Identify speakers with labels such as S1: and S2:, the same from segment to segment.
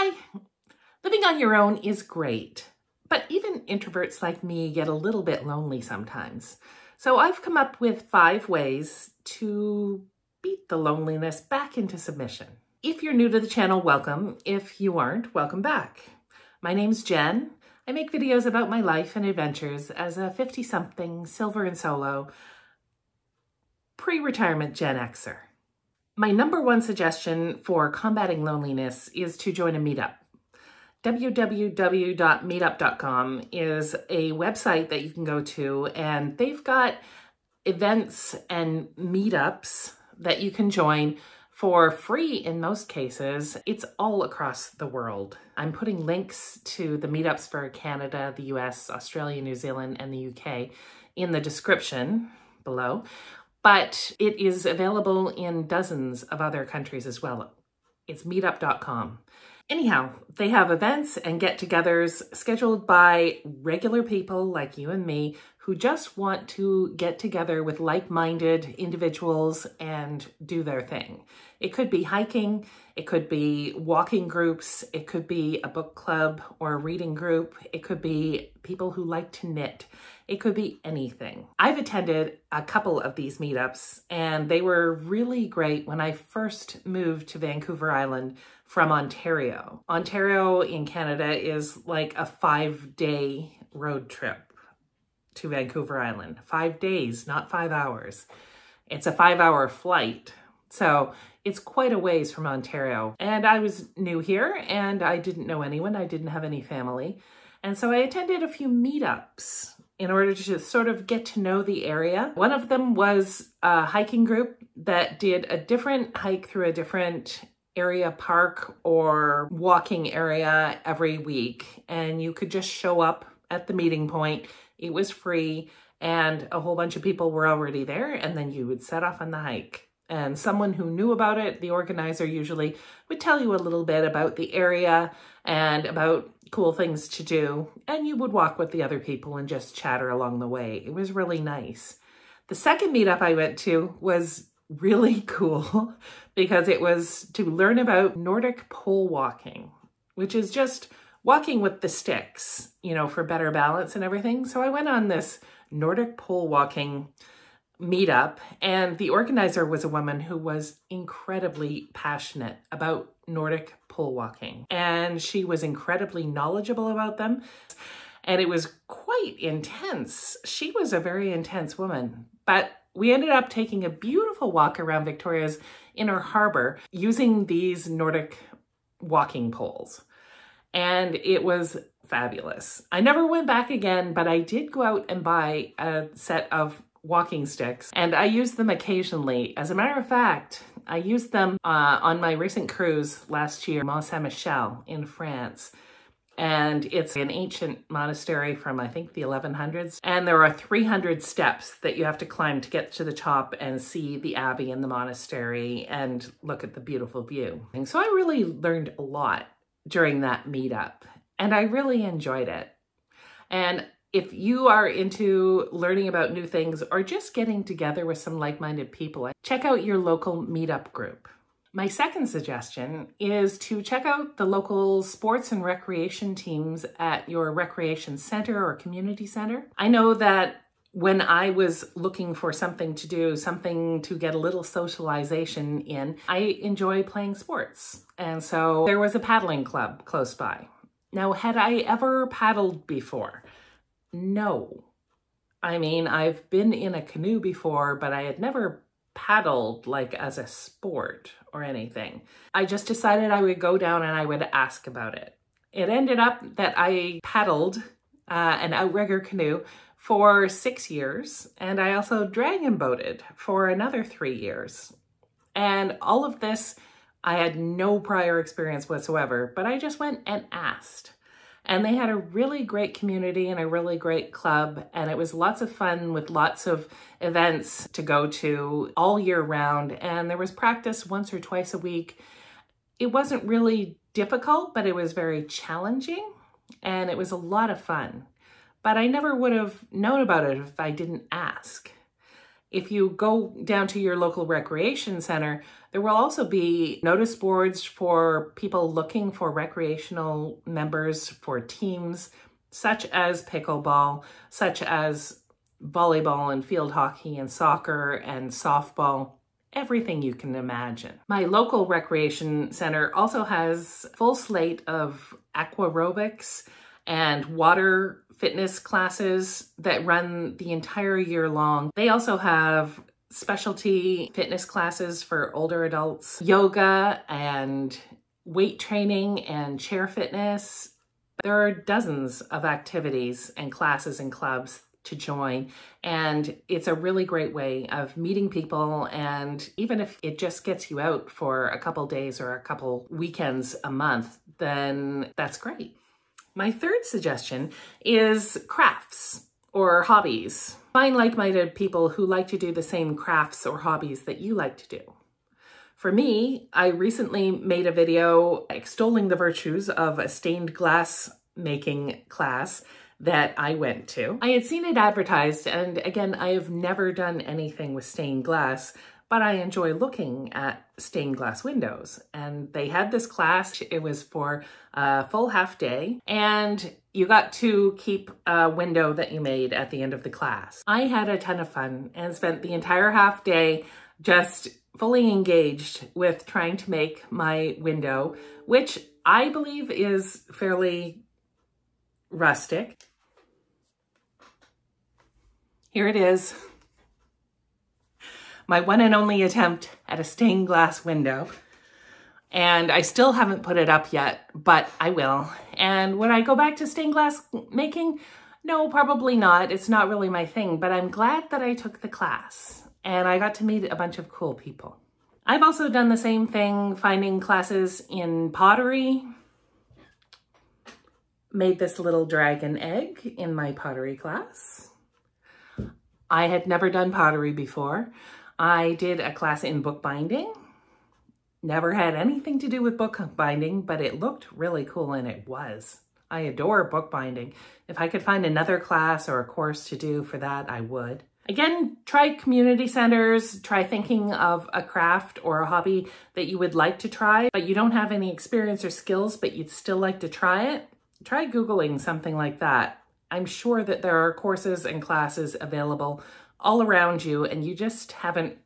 S1: Hi. Living on your own is great, but even introverts like me get a little bit lonely sometimes. So I've come up with five ways to beat the loneliness back into submission. If you're new to the channel, welcome. If you aren't, welcome back. My name's Jen. I make videos about my life and adventures as a 50-something silver and solo pre-retirement Gen Xer. My number one suggestion for combating loneliness is to join a meetup. www.meetup.com is a website that you can go to and they've got events and meetups that you can join for free in most cases. It's all across the world. I'm putting links to the meetups for Canada, the US, Australia, New Zealand, and the UK in the description below but it is available in dozens of other countries as well. It's meetup.com. Anyhow, they have events and get-togethers scheduled by regular people like you and me who just want to get together with like-minded individuals and do their thing. It could be hiking, it could be walking groups, it could be a book club or a reading group, it could be people who like to knit. It could be anything. I've attended a couple of these meetups and they were really great when I first moved to Vancouver Island from Ontario. Ontario in Canada is like a five day road trip to Vancouver Island. Five days, not five hours. It's a five hour flight. So it's quite a ways from Ontario. And I was new here and I didn't know anyone. I didn't have any family. And so I attended a few meetups in order to sort of get to know the area. One of them was a hiking group that did a different hike through a different area park or walking area every week. And you could just show up at the meeting point. It was free and a whole bunch of people were already there. And then you would set off on the hike. And someone who knew about it, the organizer usually would tell you a little bit about the area and about cool things to do. And you would walk with the other people and just chatter along the way. It was really nice. The second meetup I went to was really cool because it was to learn about Nordic pole walking, which is just walking with the sticks, you know, for better balance and everything. So I went on this Nordic pole walking meetup and the organizer was a woman who was incredibly passionate about Nordic pole walking and she was incredibly knowledgeable about them and it was quite intense. She was a very intense woman, but we ended up taking a beautiful walk around Victoria's Inner Harbor using these Nordic walking poles. And it was fabulous. I never went back again, but I did go out and buy a set of walking sticks and I use them occasionally. As a matter of fact, I used them uh, on my recent cruise last year, Mont Saint-Michel in France. And it's an ancient monastery from, I think, the 1100s. And there are 300 steps that you have to climb to get to the top and see the abbey and the monastery and look at the beautiful view. And so I really learned a lot during that meetup and I really enjoyed it. And if you are into learning about new things or just getting together with some like-minded people, check out your local meetup group. My second suggestion is to check out the local sports and recreation teams at your recreation center or community center. I know that when I was looking for something to do, something to get a little socialization in, I enjoy playing sports. And so there was a paddling club close by. Now, had I ever paddled before? No. I mean, I've been in a canoe before, but I had never paddled like as a sport or anything. I just decided I would go down and I would ask about it. It ended up that I paddled uh, an outrigger canoe for six years, and I also dragon boated for another three years. And all of this, I had no prior experience whatsoever, but I just went and asked. And they had a really great community and a really great club. And it was lots of fun with lots of events to go to all year round. And there was practice once or twice a week. It wasn't really difficult, but it was very challenging and it was a lot of fun. But I never would have known about it if I didn't ask. If you go down to your local recreation center, there will also be notice boards for people looking for recreational members for teams such as pickleball, such as volleyball and field hockey and soccer and softball, everything you can imagine. My local recreation center also has full slate of aquarobics and water fitness classes that run the entire year long. They also have specialty fitness classes for older adults, yoga and weight training and chair fitness. There are dozens of activities and classes and clubs to join. And it's a really great way of meeting people. And even if it just gets you out for a couple days or a couple weekends a month, then that's great. My third suggestion is crafts or hobbies. Find like-minded people who like to do the same crafts or hobbies that you like to do. For me, I recently made a video extolling the virtues of a stained glass making class that I went to. I had seen it advertised, and again, I have never done anything with stained glass, but I enjoy looking at stained glass windows. And they had this class, it was for a full half day, and you got to keep a window that you made at the end of the class. I had a ton of fun and spent the entire half day just fully engaged with trying to make my window, which I believe is fairly rustic. Here it is. My one and only attempt at a stained glass window. And I still haven't put it up yet, but I will. And would I go back to stained glass making? No, probably not. It's not really my thing, but I'm glad that I took the class and I got to meet a bunch of cool people. I've also done the same thing, finding classes in pottery, made this little dragon egg in my pottery class. I had never done pottery before. I did a class in bookbinding. Never had anything to do with bookbinding, but it looked really cool and it was. I adore bookbinding. If I could find another class or a course to do for that, I would. Again, try community centers, try thinking of a craft or a hobby that you would like to try, but you don't have any experience or skills, but you'd still like to try it try Googling something like that. I'm sure that there are courses and classes available all around you and you just haven't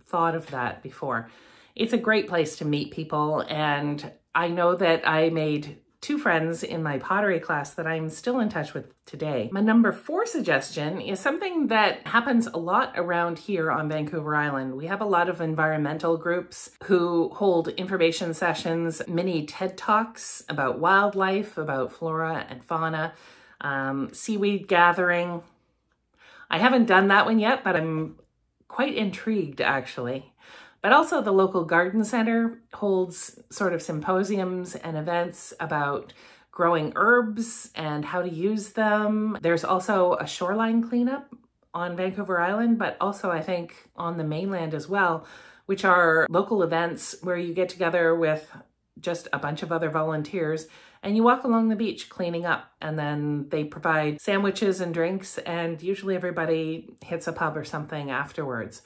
S1: thought of that before. It's a great place to meet people and I know that I made two friends in my pottery class that I'm still in touch with today. My number four suggestion is something that happens a lot around here on Vancouver Island. We have a lot of environmental groups who hold information sessions, mini TED Talks about wildlife, about flora and fauna, um, seaweed gathering. I haven't done that one yet, but I'm quite intrigued actually. But also the local garden center holds sort of symposiums and events about growing herbs and how to use them. There's also a shoreline cleanup on Vancouver Island, but also I think on the mainland as well, which are local events where you get together with just a bunch of other volunteers and you walk along the beach cleaning up and then they provide sandwiches and drinks and usually everybody hits a pub or something afterwards.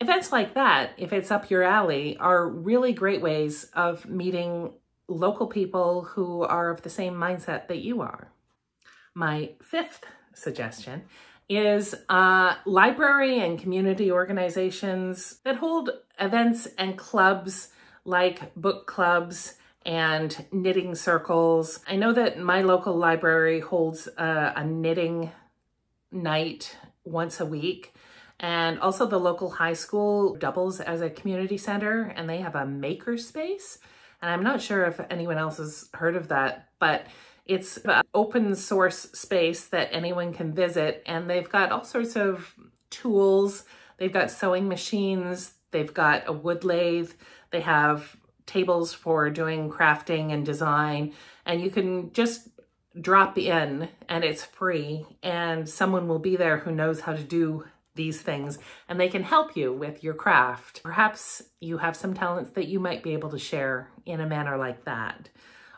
S1: Events like that, if it's up your alley, are really great ways of meeting local people who are of the same mindset that you are. My fifth suggestion is uh, library and community organizations that hold events and clubs like book clubs and knitting circles. I know that my local library holds a, a knitting night once a week and also the local high school doubles as a community center and they have a maker space. And I'm not sure if anyone else has heard of that, but it's an open source space that anyone can visit. And they've got all sorts of tools. They've got sewing machines. They've got a wood lathe. They have tables for doing crafting and design. And you can just drop in and it's free and someone will be there who knows how to do these things and they can help you with your craft. Perhaps you have some talents that you might be able to share in a manner like that.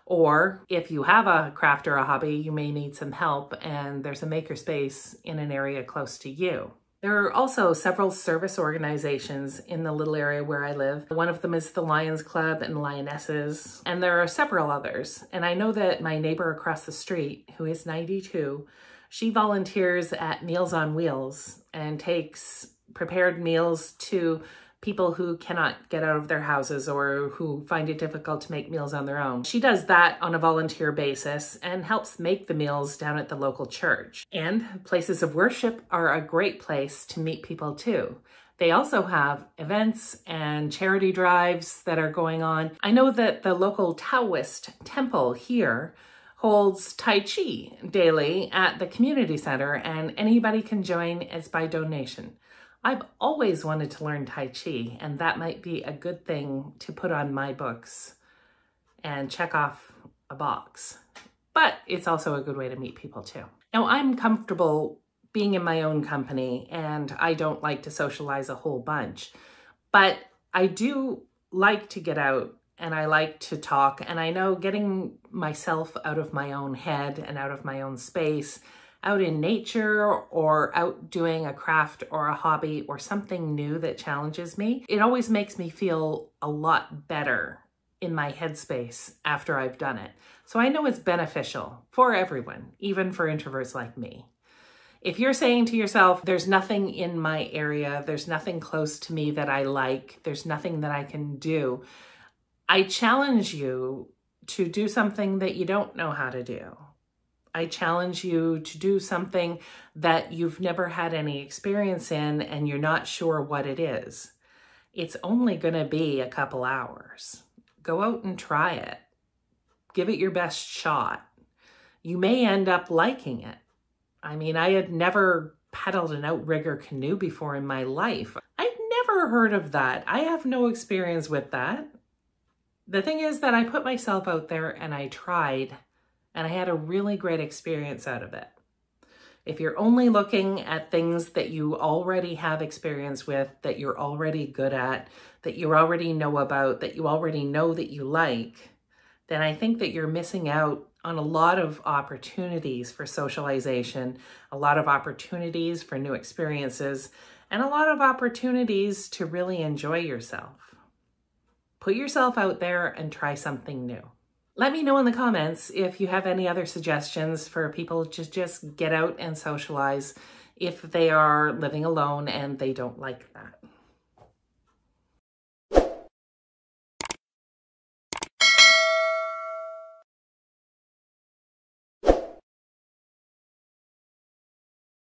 S1: Or if you have a craft or a hobby, you may need some help and there's a makerspace in an area close to you. There are also several service organizations in the little area where I live. One of them is the Lions Club and Lionesses, and there are several others. And I know that my neighbor across the street, who is 92, she volunteers at Meals on Wheels and takes prepared meals to people who cannot get out of their houses or who find it difficult to make meals on their own. She does that on a volunteer basis and helps make the meals down at the local church. And places of worship are a great place to meet people too. They also have events and charity drives that are going on. I know that the local Taoist temple here holds Tai Chi daily at the community center and anybody can join as by donation. I've always wanted to learn Tai Chi, and that might be a good thing to put on my books and check off a box. But it's also a good way to meet people too. Now, I'm comfortable being in my own company, and I don't like to socialize a whole bunch, but I do like to get out and I like to talk. And I know getting myself out of my own head and out of my own space out in nature or out doing a craft or a hobby or something new that challenges me, it always makes me feel a lot better in my headspace after I've done it. So I know it's beneficial for everyone, even for introverts like me. If you're saying to yourself, there's nothing in my area, there's nothing close to me that I like, there's nothing that I can do, I challenge you to do something that you don't know how to do. I challenge you to do something that you've never had any experience in and you're not sure what it is. It's only going to be a couple hours. Go out and try it. Give it your best shot. You may end up liking it. I mean, I had never paddled an outrigger canoe before in my life. I'd never heard of that. I have no experience with that. The thing is that I put myself out there and I tried and I had a really great experience out of it. If you're only looking at things that you already have experience with, that you're already good at, that you already know about, that you already know that you like, then I think that you're missing out on a lot of opportunities for socialization, a lot of opportunities for new experiences, and a lot of opportunities to really enjoy yourself. Put yourself out there and try something new. Let me know in the comments if you have any other suggestions for people to just get out and socialize if they are living alone and they don't like that.